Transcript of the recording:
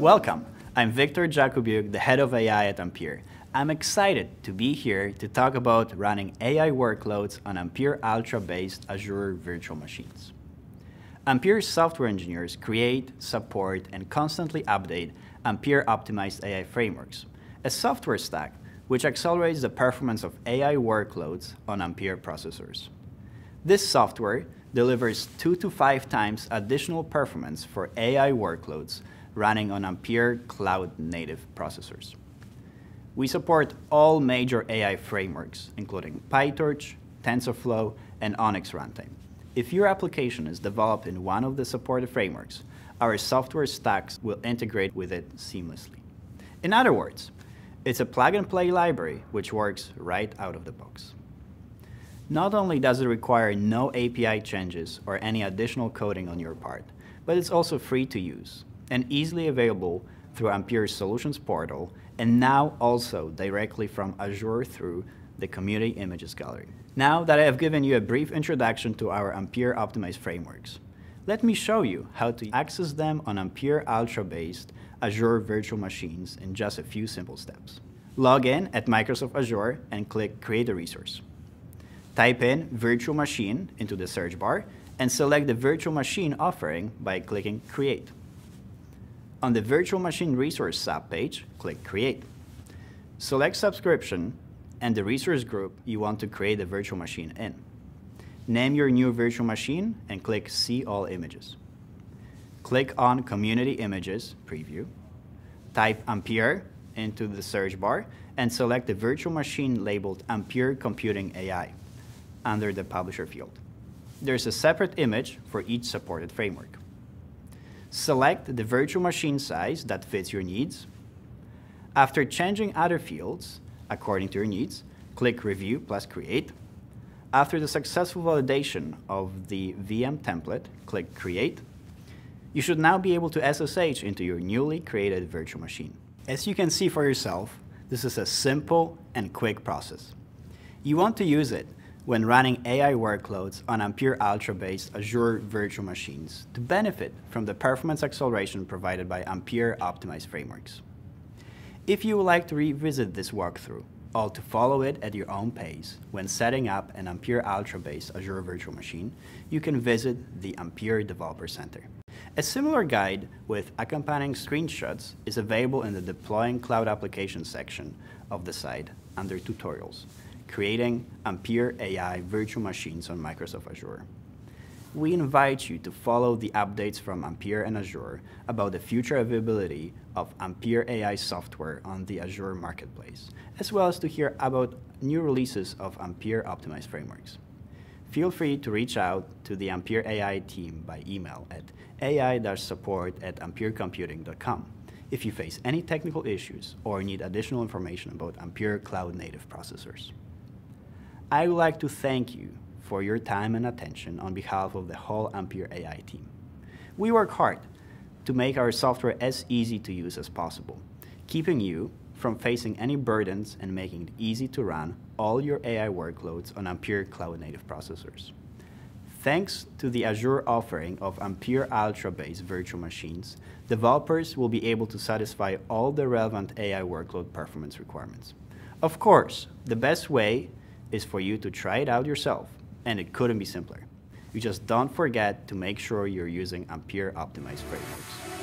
Welcome. I'm Victor Jakubiuk, the head of AI at Ampere. I'm excited to be here to talk about running AI workloads on Ampere Altra-based Azure virtual machines. Ampere's software engineers create, support, and constantly update Ampere-optimized AI frameworks, a software stack which accelerates the performance of AI workloads on Ampere processors. This software delivers two to five times additional performance for AI workloads running on Ampere cloud-native processors. We support all major AI frameworks, including PyTorch, TensorFlow, and ONNX Runtime. If your application is developed in one of the supported frameworks, our software stacks will integrate with it seamlessly. In other words, it's a plug-and-play library which works right out of the box. Not only does it require no API changes or any additional coding on your part, but it's also free to use and easily available through Ampere's Solutions Portal, and now also directly from Azure through the Community Images Gallery. Now that I have given you a brief introduction to our Ampere optimized frameworks, let me show you how to access them on Ampere Altra-based Azure virtual machines in just a few simple steps. Log in at Microsoft Azure and click Create a Resource. Type in Virtual Machine into the search bar and select the virtual machine offering by clicking Create. On the Virtual Machine Resource subpage, click Create. Select Subscription and the resource group you want to create the virtual machine in. Name your new virtual machine and click See All Images. Click on Community Images Preview. Type Ampere into the search bar and select the virtual machine labeled Ampere Computing AI under the Publisher field. There's a separate image for each supported framework. Select the virtual machine size that fits your needs. After changing other fields according to your needs, click Review plus Create. After the successful validation of the VM template, click Create. You should now be able to SSH into your newly created virtual machine. As you can see for yourself, this is a simple and quick process. You want to use it when running AI workloads on Ampere Altra-based Azure virtual machines to benefit from the performance acceleration provided by Ampere optimized frameworks. If you would like to revisit this walkthrough, or to follow it at your own pace when setting up an Ampere Altra-based Azure virtual machine, you can visit the Ampere Developer Center. A similar guide with accompanying screenshots is available in the Deploying Cloud Applications section of the site under Tutorials creating Ampere AI virtual machines on Microsoft Azure. We invite you to follow the updates from Ampere and Azure about the future availability of Ampere AI software on the Azure Marketplace, as well as to hear about new releases of Ampere optimized frameworks. Feel free to reach out to the Ampere AI team by email at ai-support at amperecomputing.com if you face any technical issues or need additional information about Ampere cloud-native processors. I would like to thank you for your time and attention on behalf of the whole Ampere AI team. We work hard to make our software as easy to use as possible, keeping you from facing any burdens and making it easy to run all your AI workloads on Ampere cloud-native processors. Thanks to the Azure offering of Ampere Altra-based virtual machines, developers will be able to satisfy all the relevant AI workload performance requirements. Of course, the best way is for you to try it out yourself, and it couldn't be simpler. You just don't forget to make sure you're using Ampere optimized frameworks.